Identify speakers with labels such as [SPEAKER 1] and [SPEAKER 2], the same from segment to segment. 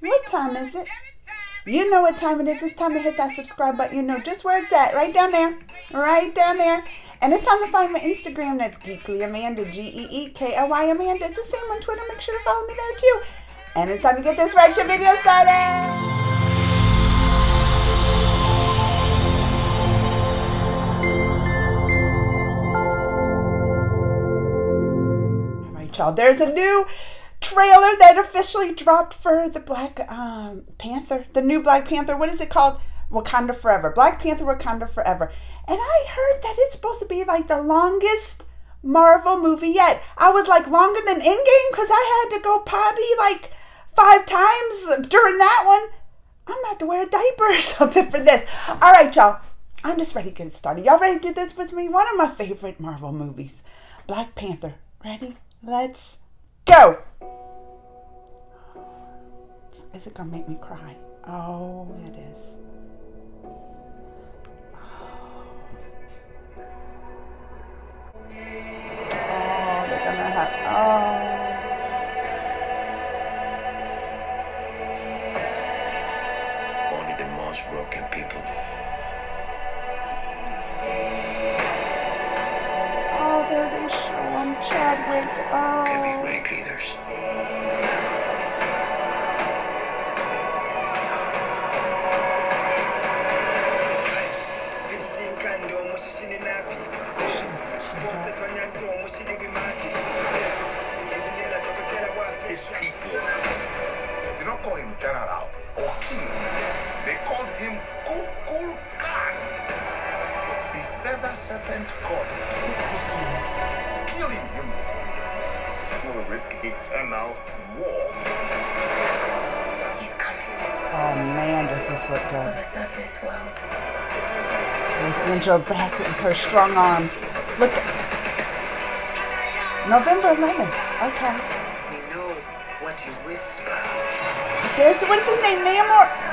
[SPEAKER 1] What time is it? You know what time it is. It's time to hit that subscribe button. You know just where it's at. Right down there. Right down there. And it's time to find my Instagram. That's Geekly Amanda. G-E-E-K-L-Y Amanda. It's the same on Twitter. Make sure to follow me there too. And it's time to get this reaction video started. All right, y'all. There's a new trailer that officially dropped for the Black um, Panther, the new Black Panther. What is it called? Wakanda Forever. Black Panther Wakanda Forever. And I heard that it's supposed to be like the longest Marvel movie yet. I was like longer than Endgame because I had to go potty like five times during that one. I'm about to wear a diaper or something for this. All right, y'all. I'm just ready to get started. Y'all ready to do this with me? One of my favorite Marvel movies, Black Panther. Ready? Let's go. Is it gonna make me cry? Oh, it is.
[SPEAKER 2] Serpent god killing him will risk eternal war.
[SPEAKER 3] He's coming.
[SPEAKER 1] Oh man, does this look good.
[SPEAKER 3] For the surface world.
[SPEAKER 1] With Angela Bassett and her strong arms. Look at November 11th. Okay.
[SPEAKER 3] We know what you whisper.
[SPEAKER 1] There's the, what's his name? Namor?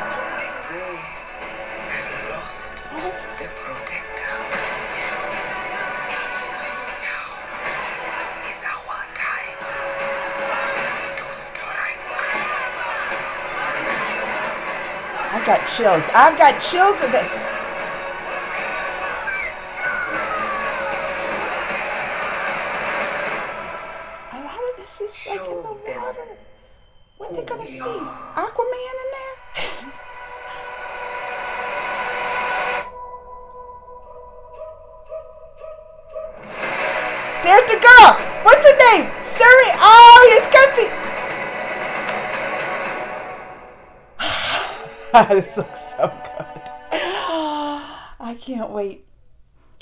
[SPEAKER 1] I got chills. I've got chills of this. A lot of this is like in the water. What they gonna see? Aquaman in there? There's the girl. What's her name? Shuri. Oh, he's coming. this looks so good. I can't wait.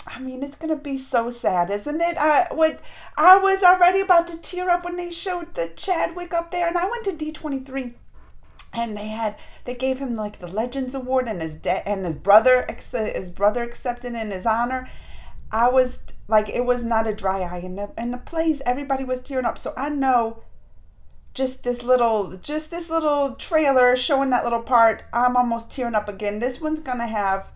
[SPEAKER 1] I mean, it's gonna be so sad, isn't it? I what I was already about to tear up when they showed the Chadwick up there, and I went to D twenty three, and they had they gave him like the Legends Award, and his dad and his brother his brother accepted in his honor. I was like, it was not a dry eye in the in the place. Everybody was tearing up, so I know just this little just this little trailer showing that little part. I'm almost tearing up again. This one's gonna have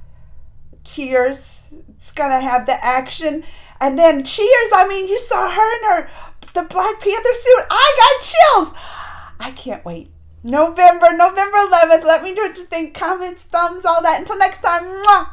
[SPEAKER 1] tears. It's gonna have the action. And then cheers. I mean you saw her in her the black panther suit. I got chills. I can't wait. November november 11th let me know what you think. Comments thumbs all that. Until next time Mwah!